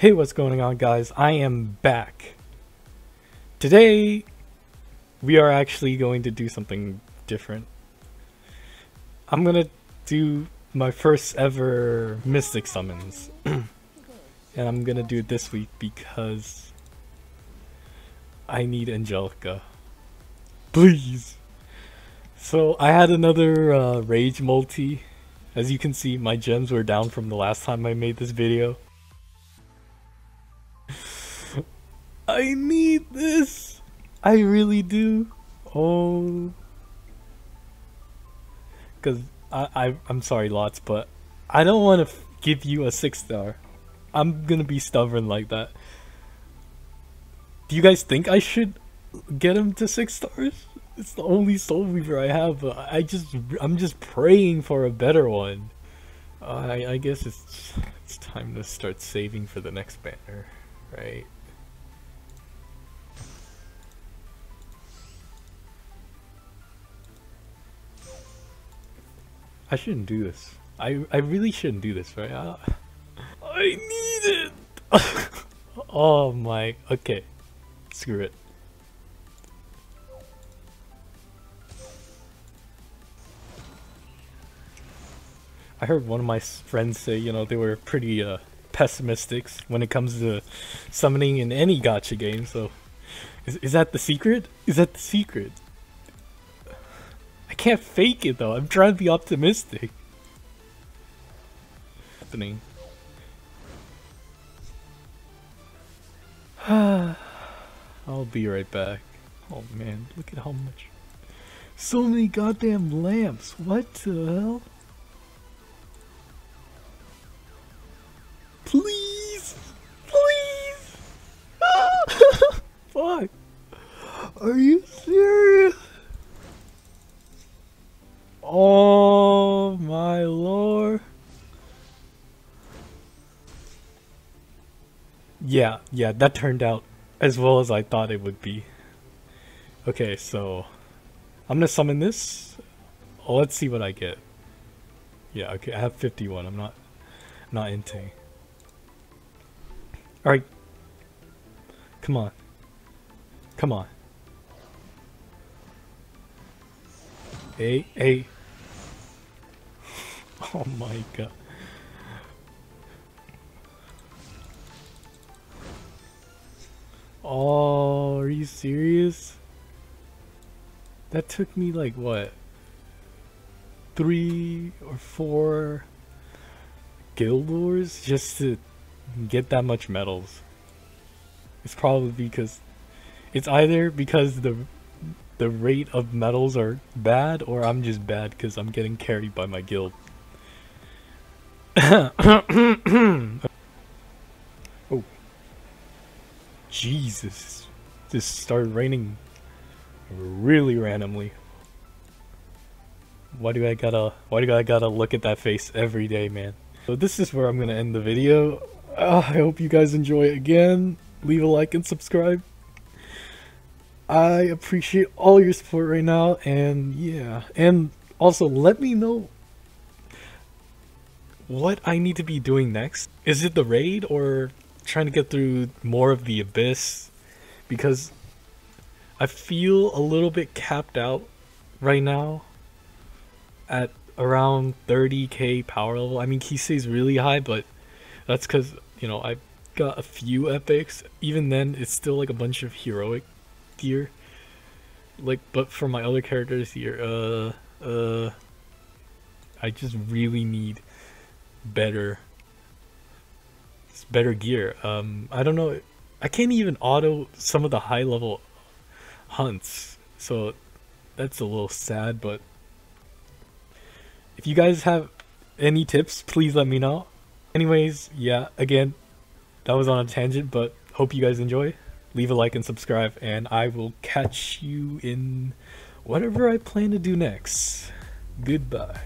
Hey, what's going on, guys? I am back. Today, we are actually going to do something different. I'm gonna do my first ever Mystic Summons. and I'm gonna do it this week because I need Angelica. Please! So, I had another uh, Rage multi. As you can see, my gems were down from the last time I made this video. I need this. I really do. Oh. Cause I, I I'm sorry, lots, but I don't want to give you a six star. I'm gonna be stubborn like that. Do you guys think I should get him to six stars? It's the only soul weaver I have. But I just I'm just praying for a better one. Uh, I I guess it's it's time to start saving for the next banner, right? I shouldn't do this. I I really shouldn't do this, right? I, I need it. oh my. Okay, screw it. I heard one of my friends say, you know, they were pretty uh, pessimistic when it comes to summoning in any gacha game. So, is is that the secret? Is that the secret? Can't fake it though. I'm trying to be optimistic. Happening. I'll be right back. Oh man, look at how much. So many goddamn lamps. What the hell? Please! Please! Fuck! Are you serious? Yeah, yeah, that turned out as well as I thought it would be. Okay, so I'm gonna summon this. Let's see what I get. Yeah, okay, I have 51. I'm not not into. Alright. Come on. Come on. Hey, hey. Oh my god. Oh, are you serious? That took me like what? Three or four guild wars just to get that much medals. It's probably because it's either because the the rate of medals are bad or I'm just bad because I'm getting carried by my guild. oh. Jesus. This started raining really randomly. Why do I gotta why do I gotta look at that face every day, man? So this is where I'm gonna end the video. Uh, I hope you guys enjoy it again. Leave a like and subscribe. I appreciate all your support right now and yeah. And also let me know what I need to be doing next. Is it the raid or trying to get through more of the abyss? Because I feel a little bit capped out right now at around 30k power level. I mean, stays really high, but that's because, you know, I got a few epics. Even then, it's still like a bunch of heroic gear. Like, but for my other characters here, uh, uh, I just really need better better gear. Um, I don't know. I can't even auto some of the high level hunts, so that's a little sad. But if you guys have any tips, please let me know. Anyways, yeah, again, that was on a tangent, but hope you guys enjoy. Leave a like and subscribe, and I will catch you in whatever I plan to do next. Goodbye.